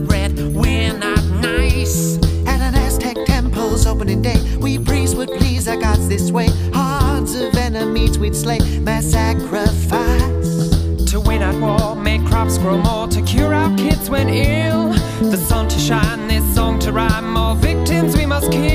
red. We're not nice. At an Aztec temple's opening day, we priests would please our gods this way. Hordes of enemies we'd slay, mass sacrifice. To win at war, make crops grow more, to cure our kids when ill. The sun to shine, this song to rhyme, more victims we must kill.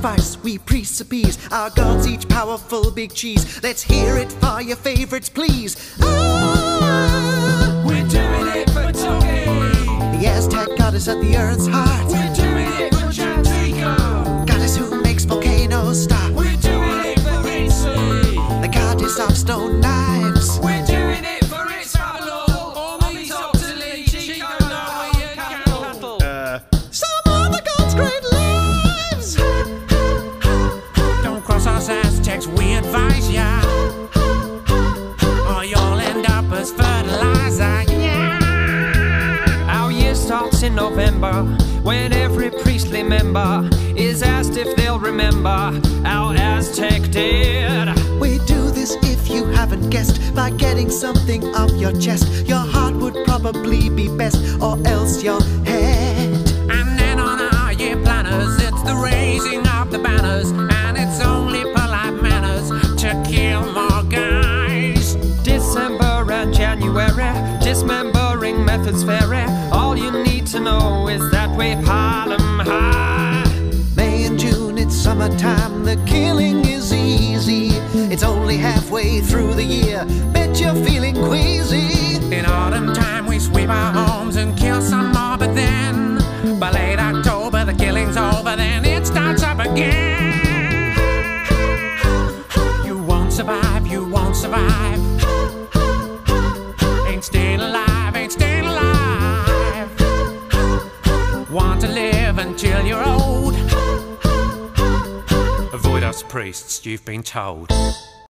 Sacrifice, we priests appease our gods, each powerful big cheese. Let's hear it for your favorites, please. Ah, We're doing it for Tony. the Aztec goddess at the earth's heart, We're doing it for Chantico. goddess who makes volcanoes stop, We're doing it for Itztli. the goddess of stone we advise ya. Or you'll end up as fertilizer. Yeah. Our year starts in November when every priestly member is asked if they'll remember our Aztec dead. We do this if you haven't guessed by getting something off your chest. Your heart would probably be best, or else your head. And then on our year planners, it's the raising of the banners. Summertime. The killing is easy. It's only halfway through the year. Bet you're feeling queasy. In autumn time, we sweep our homes and kill some more. But then, by late October, the killing's over. Then it starts up again. You won't survive, you won't survive. Ain't staying alive, ain't staying alive. Want to live until you're old. Avoid us priests, you've been told.